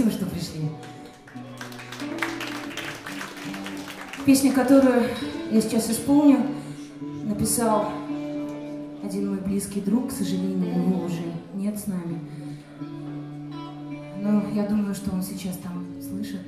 Спасибо, что пришли. Песня, которую я сейчас исполню, написал один мой близкий друг, к сожалению, его уже нет с нами. Но я думаю, что он сейчас там слышит.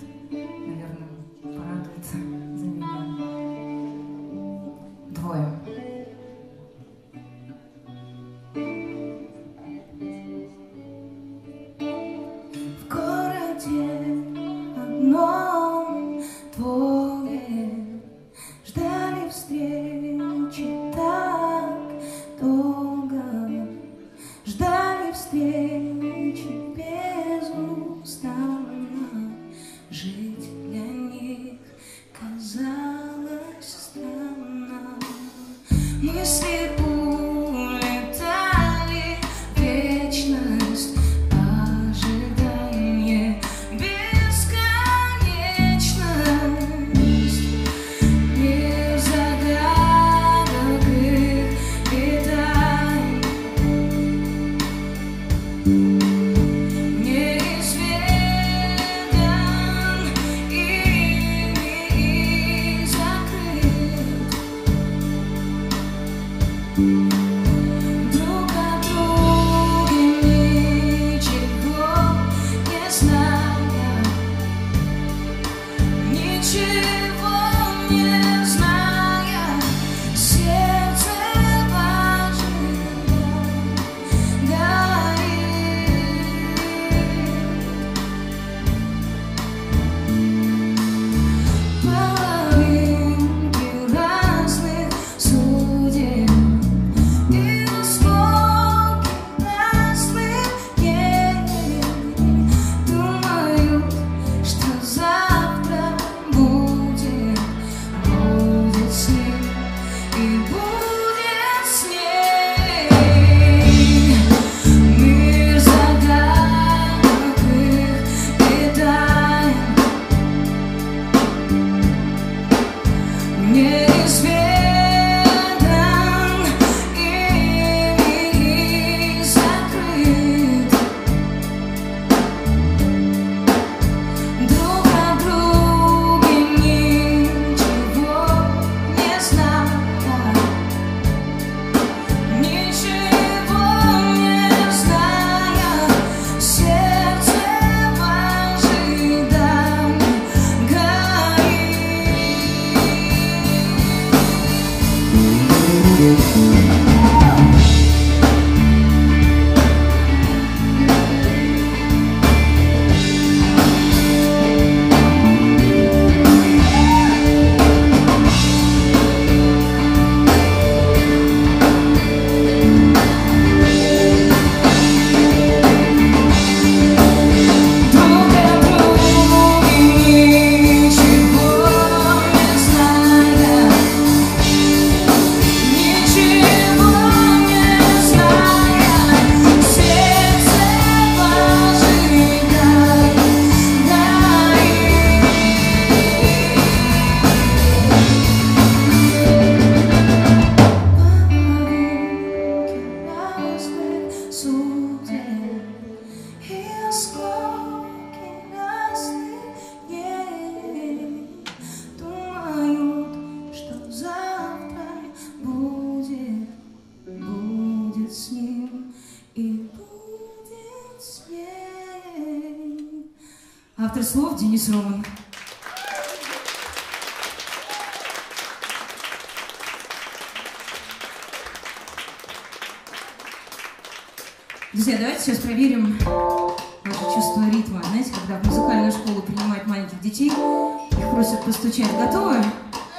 просят постучать. Готовы?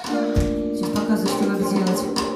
Сейчас показываю, что надо делать.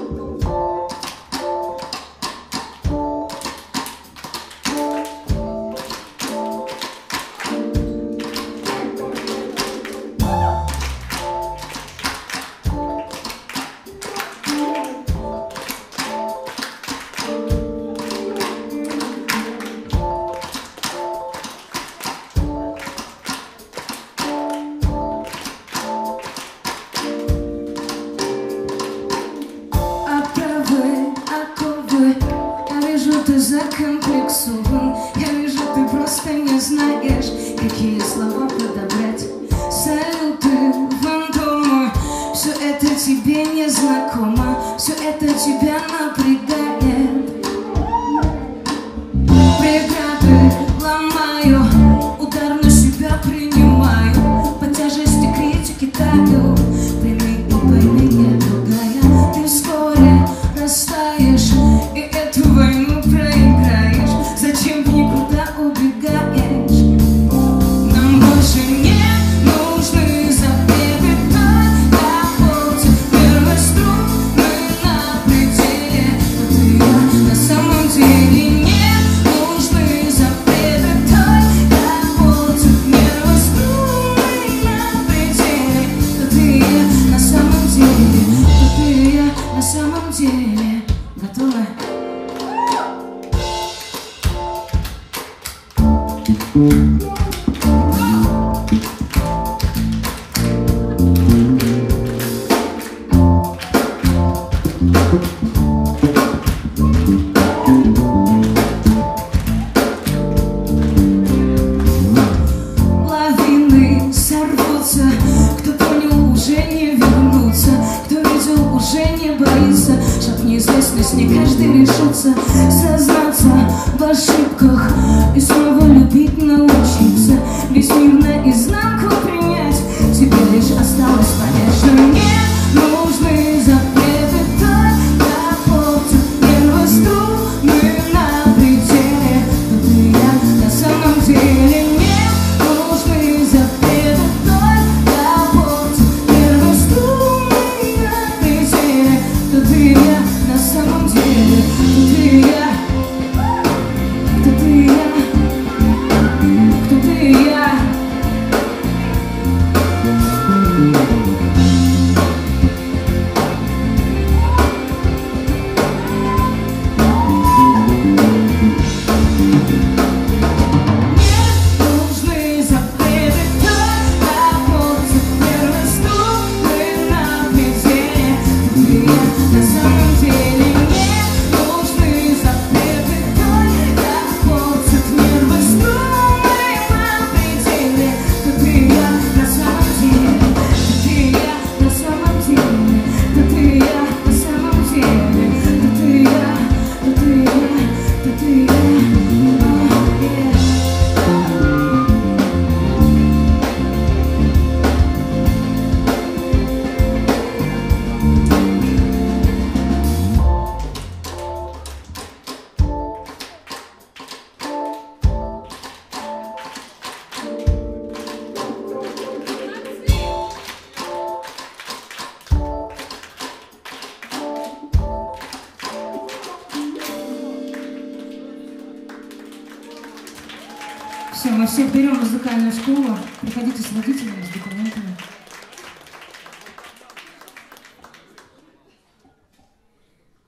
Все, мы всех берем в музыкальную школу. Приходите с родителями, с документами.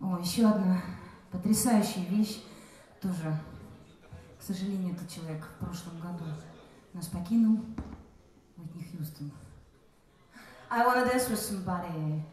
О, еще одна потрясающая вещь. Тоже, к сожалению, этот человек в прошлом году нас покинул. Уитни Хьюстон. I wanna dance with somebody.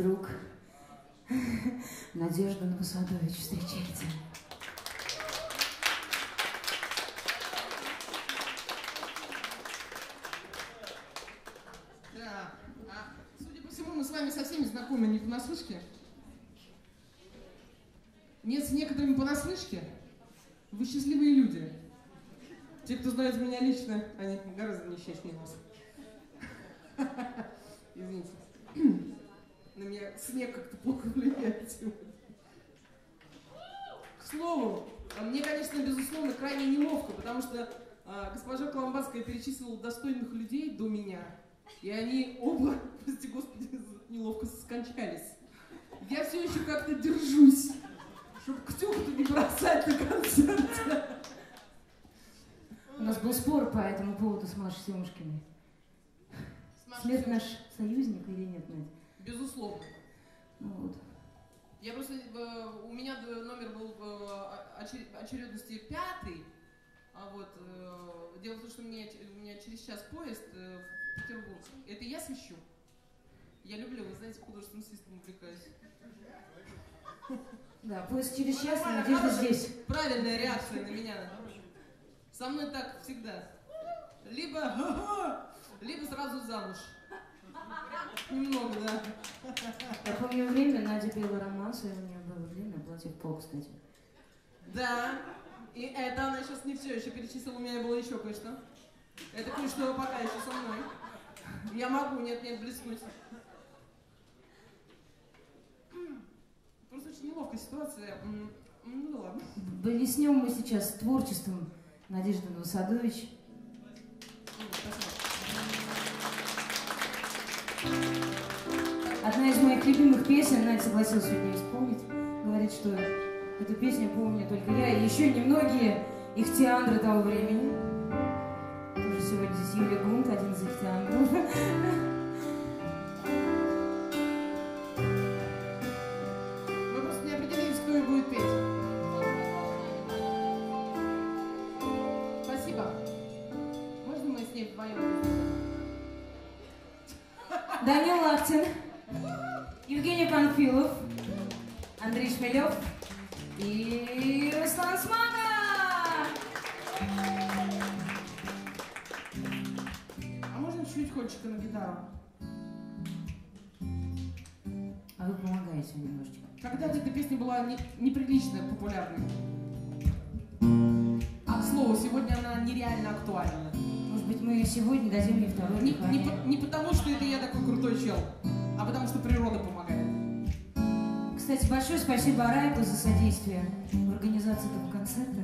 Друг Надежда Новосадович. Встречайте. Да. А, судя по всему, мы с вами со всеми знакомы не понаслышке. Нет, с некоторыми понаслышке. Вы счастливые люди. Те, кто знает меня лично, они гораздо несчастнее вас. Извините. На меня снег как-то плохо влияет сегодня. К слову, а мне, конечно, безусловно, крайне неловко, потому что а, госпожа Коломбадская перечислила достойных людей до меня, и они оба, прости господи, неловко скончались. Я все еще как-то держусь, чтобы Ктюху-то не бросать на концерте. У нас был спор по этому поводу с Машей Семушкиной. След наш союзник или нет, Надя? Безусловно. Ну вот. Я просто, э, у меня номер был в очередности пятый, а вот э, дело в том, что у меня, у меня через час поезд э, в Петербург. Это я свищу. Я люблю, вы знаете, художественным свистом увлекаюсь. Да, поезд через час, и Надежда здесь. Правильная реакция на меня. Со мной так всегда. Либо либо сразу замуж. Немного, да. Я помню время, Надя пела романс, и у нее было длинное платье в пол, кстати. Да, и это она сейчас не все еще перечислила, у меня было еще кое-что. Это кое-что пока еще со мной. Я могу, нет, нет, блеснуть. Просто очень неловкая ситуация. Ну да ладно. Блеснем мы сейчас творчеством Надежды Новосадович. Спасибо. Одна из моих любимых песен, Надя согласилась сегодня исполнить, говорит, что эту песню помню только я и еще немногие ихтиандры того времени. Тоже сегодня здесь Юлия Гунт, один из ихтиандров. Мы просто не определились, кто ее будет петь. Спасибо. Можно мы с ней вдвоем? Данил Лахтин, Шмелев и Руслан Смага. А можно чуть-чуть кончика на гитару? А вы помогаете немножечко. Когда-то эта песня была не- неприлично популярной. А, к слову, сегодня она нереально актуальна. Может быть, мы сегодня дадим ей второе Не, не по- не потому, что это я такой крутой чел, а потому, что природа большое спасибо Арайку за содействие в организации этого концерта.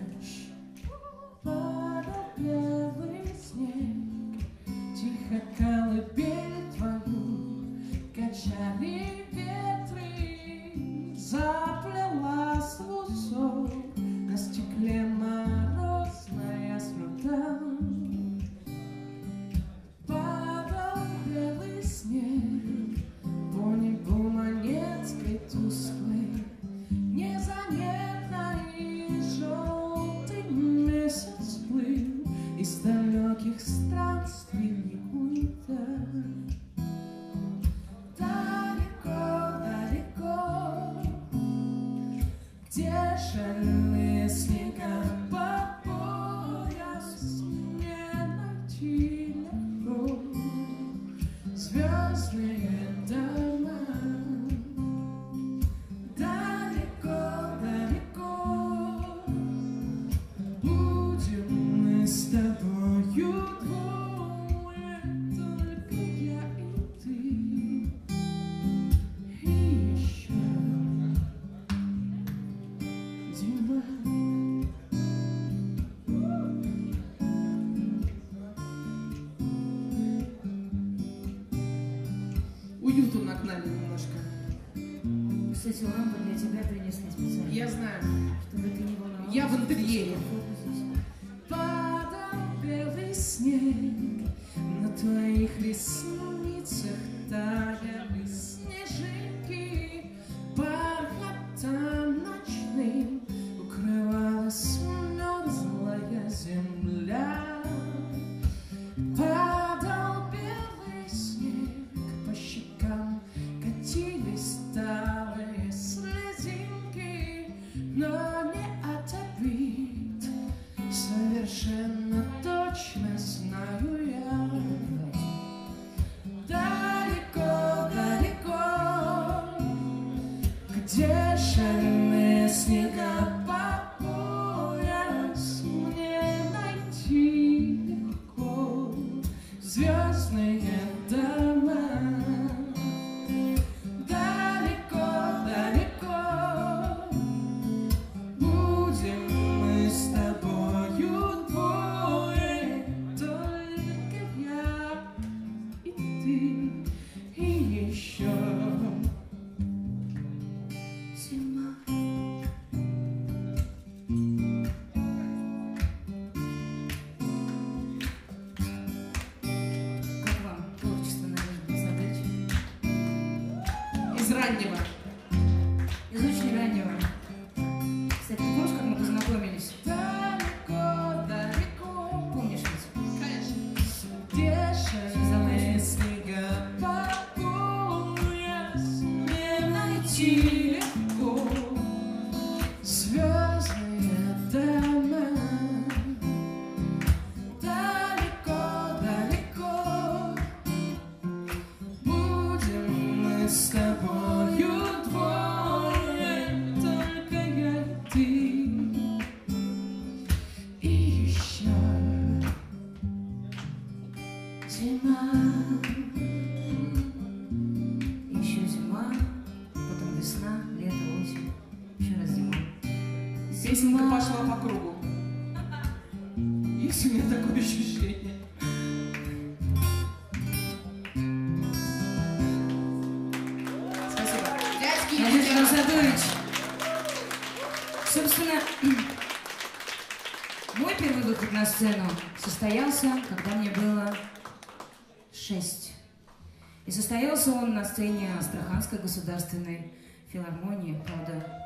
Сцене Астраханской государственной филармонии, правда.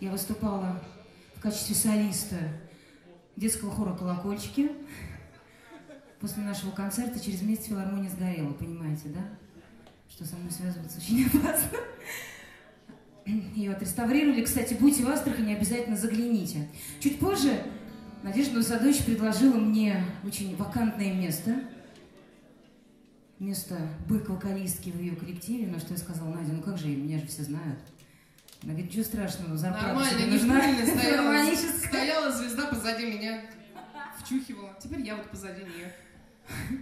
Я выступала в качестве солиста детского хора «Колокольчики». После нашего концерта через месяц филармония сгорела, понимаете, да? Что со мной связываться очень опасно. Ее отреставрировали. Кстати, будете в Астрахани, обязательно загляните. Чуть позже Надежда Насадович предложила мне очень вакантное место. Место бык-вокалистки в ее коллективе. На что я сказала, Надя, ну как же, меня же все знают. Она говорит, ничего страшного, зарплата Нормально, не нужна. правильно стояла, звезда позади меня, вчухивала. Теперь я вот позади нее.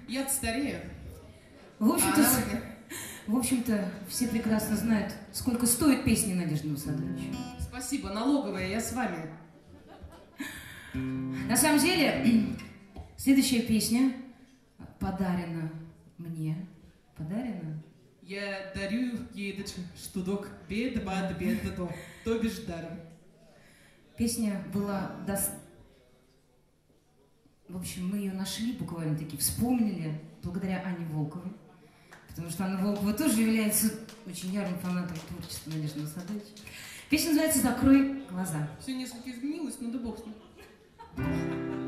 Я-то старею, В а общем-то, не- в общем-то, все прекрасно знают, сколько стоит песни Надежды Насадович. Спасибо, налоговая, я с вами. На самом деле, следующая песня подарена мне. Подарена? Я дарю ей этот штудок беда бада беда то, то бишь даром. Песня была дос... В общем, мы ее нашли буквально таки, вспомнили благодаря Ане Волковой. Потому что Анна Волкова тоже является очень ярым фанатом творчества Надежды Насадович. Песня называется «Закрой глаза». Все несколько изменилось, но да бог с ним.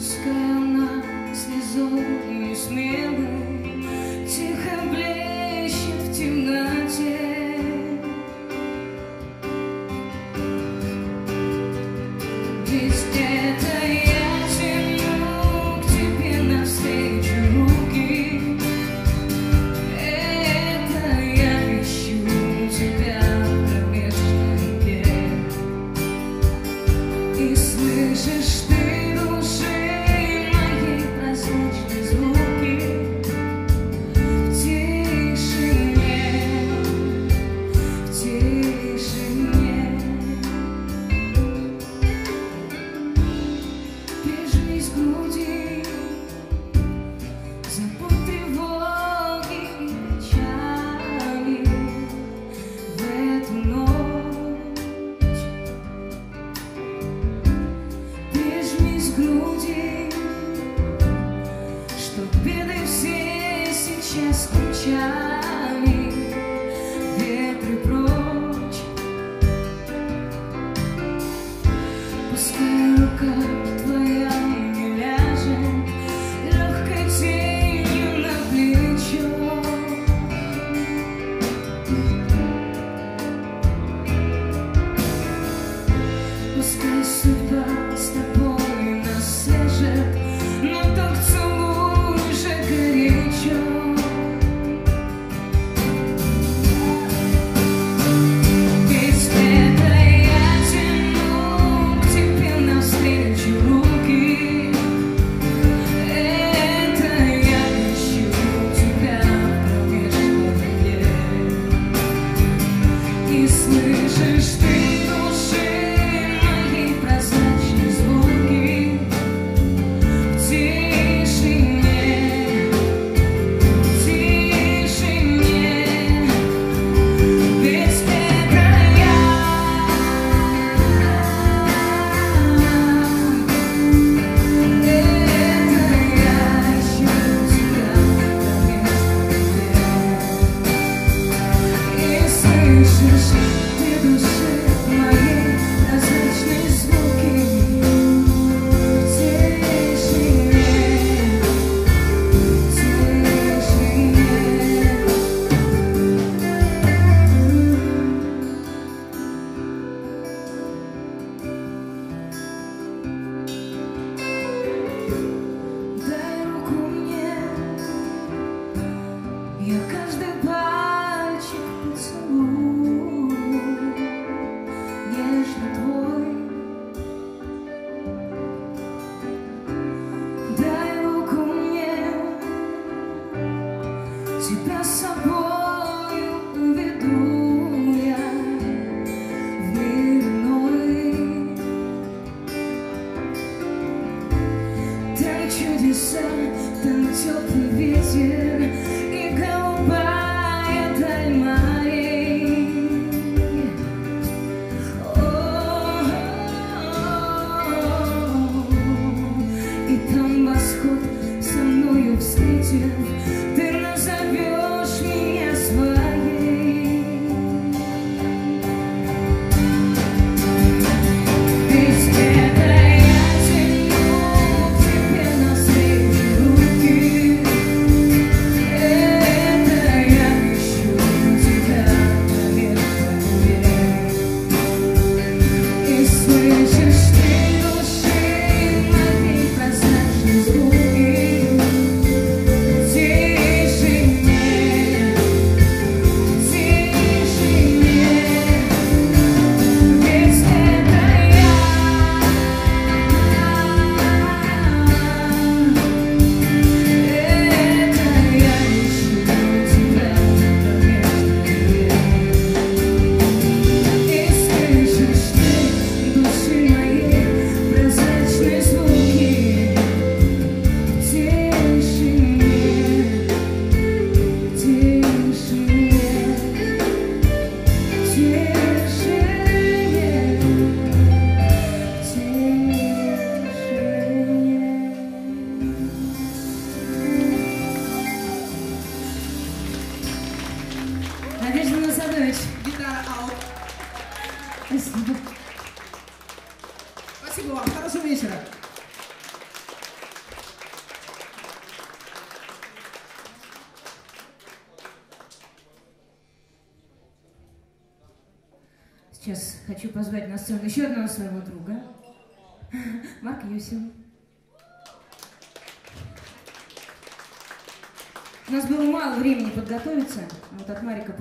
sky.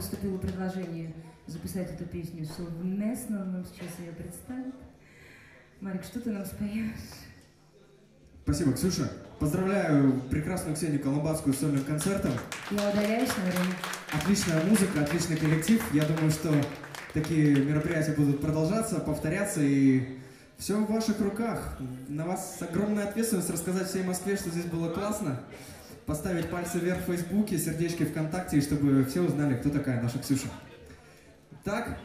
Поступило предложение записать эту песню совместно, нам сейчас ее представят. Марик, что ты нам споешь? Спасибо, Ксюша. Поздравляю прекрасную Ксению Коломбацкую с сольным концертом. Я удаляюсь на время. Отличная музыка, отличный коллектив. Я думаю, что такие мероприятия будут продолжаться, повторяться, и все в ваших руках. На вас огромная ответственность рассказать всей Москве, что здесь было классно поставить пальцы вверх в Фейсбуке, сердечки ВКонтакте, и чтобы все узнали, кто такая наша Ксюша. Так,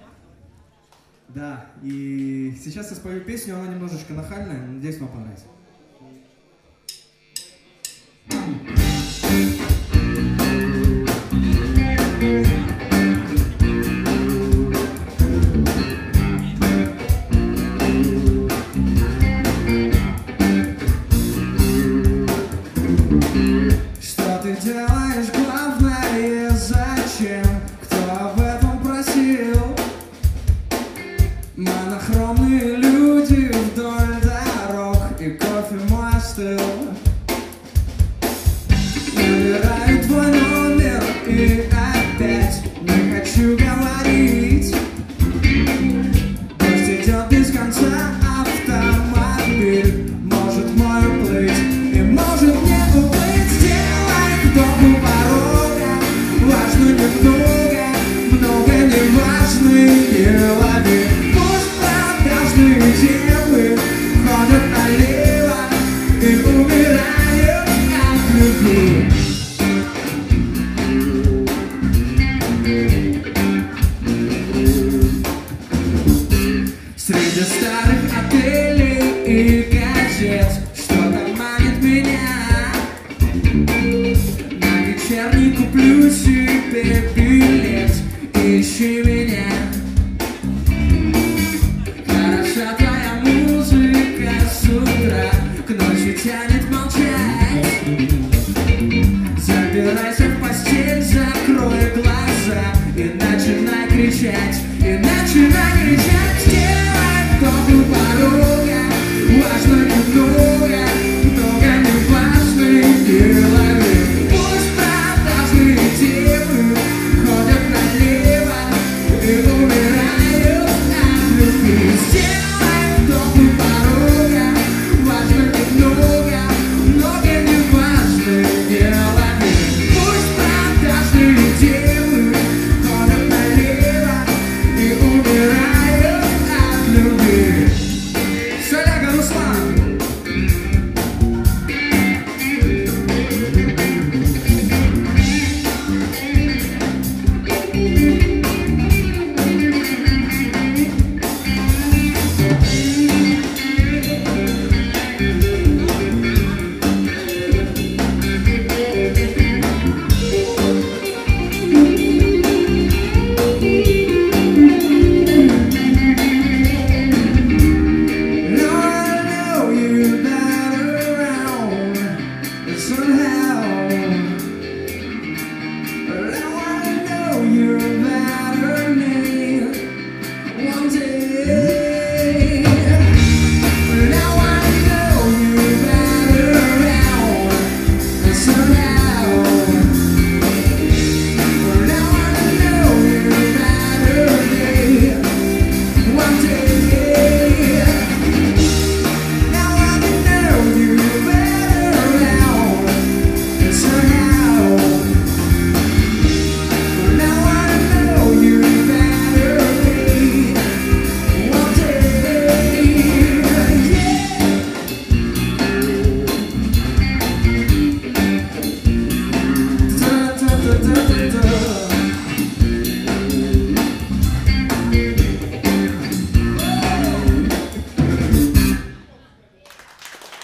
да, и сейчас я спою песню, она немножечко нахальная, надеюсь, вам понравится. any chance. You're not, you're.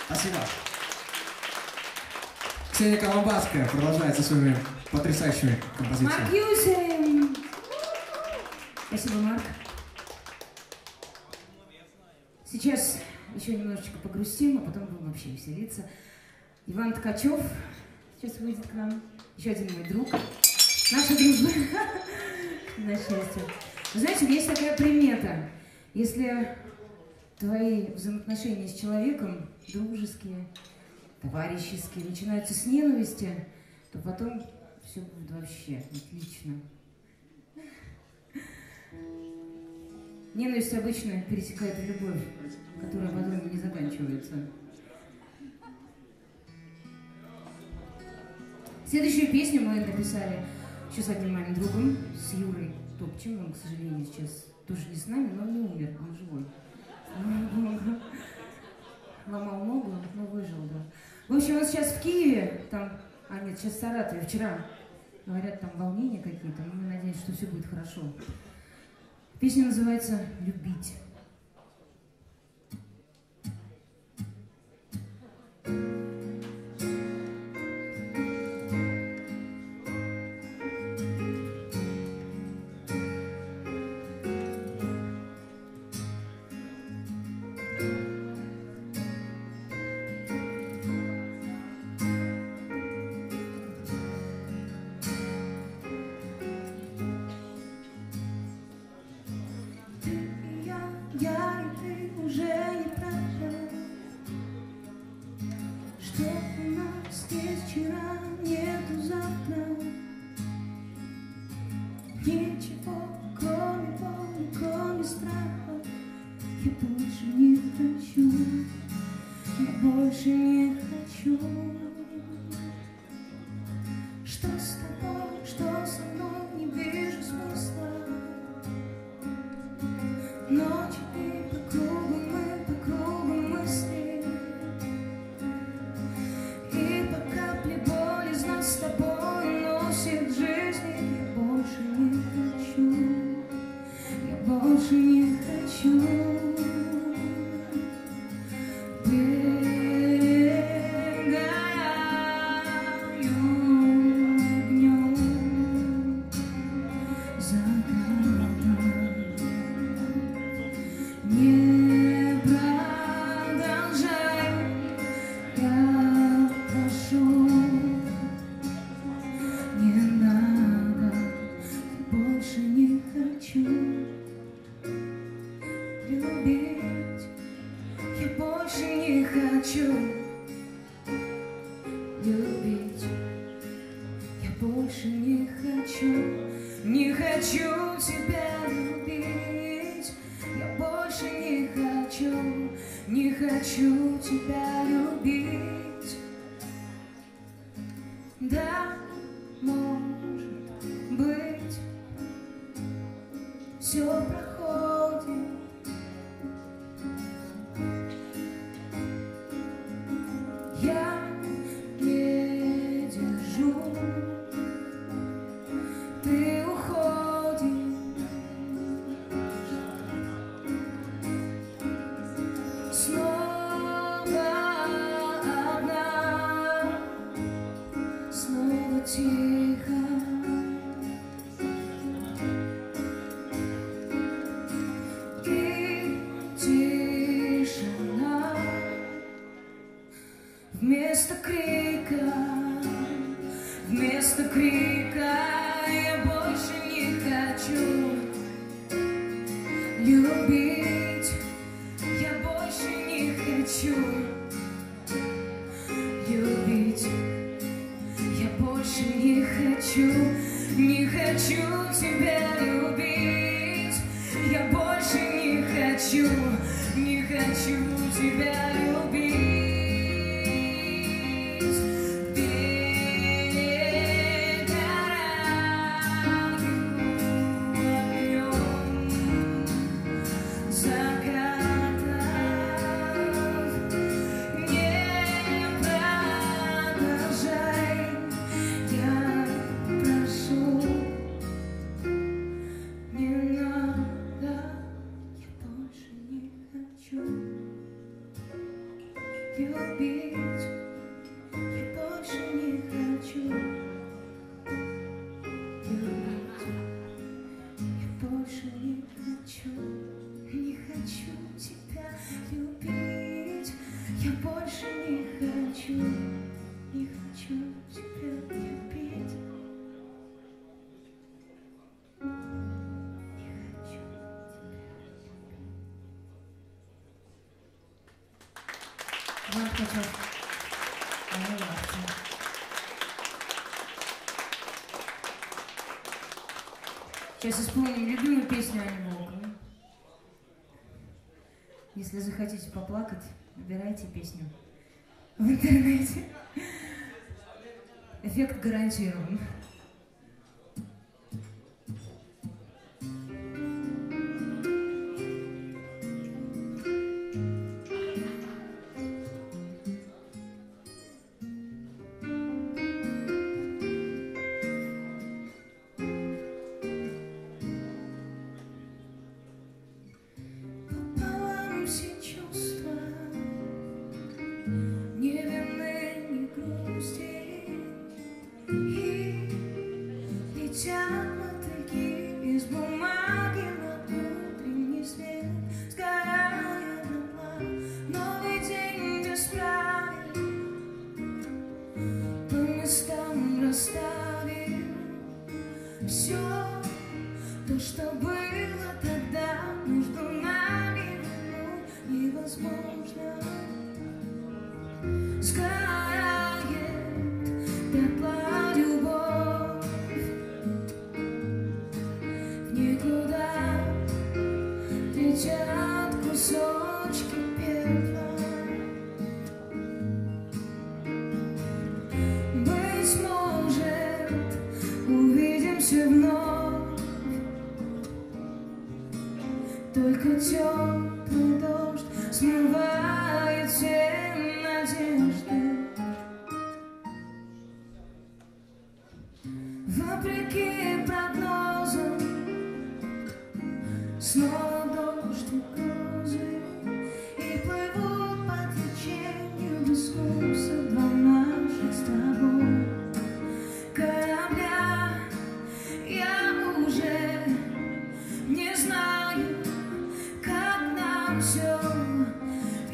Спасибо. Ксения Коломбаская продолжает со своими потрясающими композициями. Марк Юсин! Спасибо, Марк. Сейчас еще немножечко погрустим, а потом будем вообще веселиться. Иван Ткачев, сейчас выйдет к нам. Еще один мой друг. Наша дружба. На счастье. Знаете, есть такая примета. Если твои взаимоотношения с человеком дружеские, товарищеские, начинаются с ненависти, то потом все будет вообще отлично. Ненависть обычно пересекает любовь, которая потом не заканчивается. Следующую песню мы написали еще с одним моим другом, с Юрой Топчем. Он, к сожалению, сейчас тоже не с нами, но он не умер, он живой. Ломал ногу, но выжил, да. В общем, он сейчас в Киеве, там, а нет, сейчас в Саратове, вчера. Говорят, там волнения какие-то, но мы надеемся, что все будет хорошо. Песня называется «Любить». Ты нас есть вчера, нету завтра. Ничего, кроме боли, кроме страха. Я больше не хочу, я больше не хочу Сейчас исполню любимую песню Ани Волковой. Если захотите поплакать, выбирайте песню в интернете. Эффект гарантирован.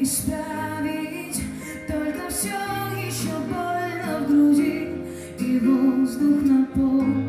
исправить. Только все еще больно в груди И воздух наполнен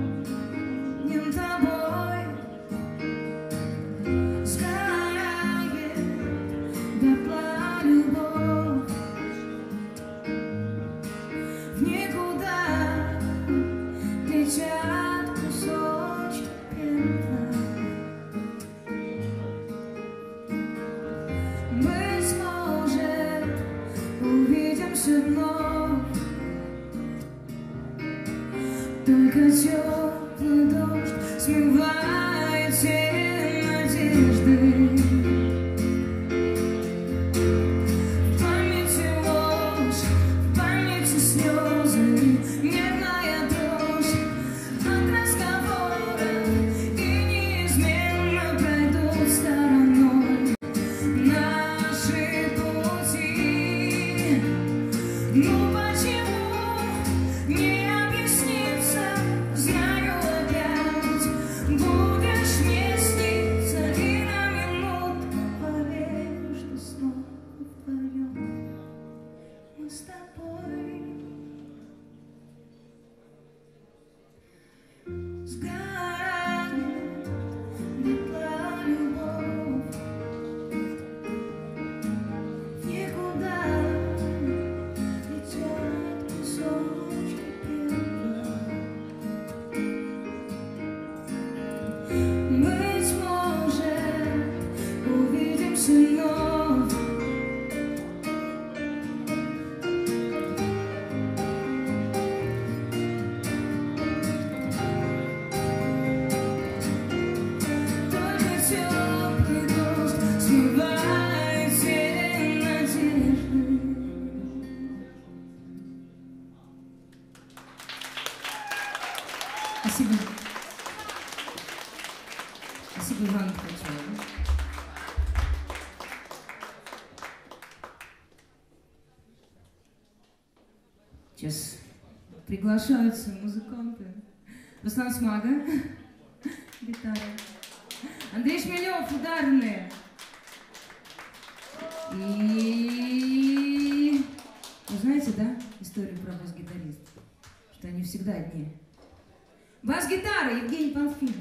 приглашаются музыканты. Руслан Смага, гитара. Андрей Шмелев, ударные. И вы знаете, да, историю про бас-гитарист? Что они всегда одни. Бас-гитара, Евгений Панфилов.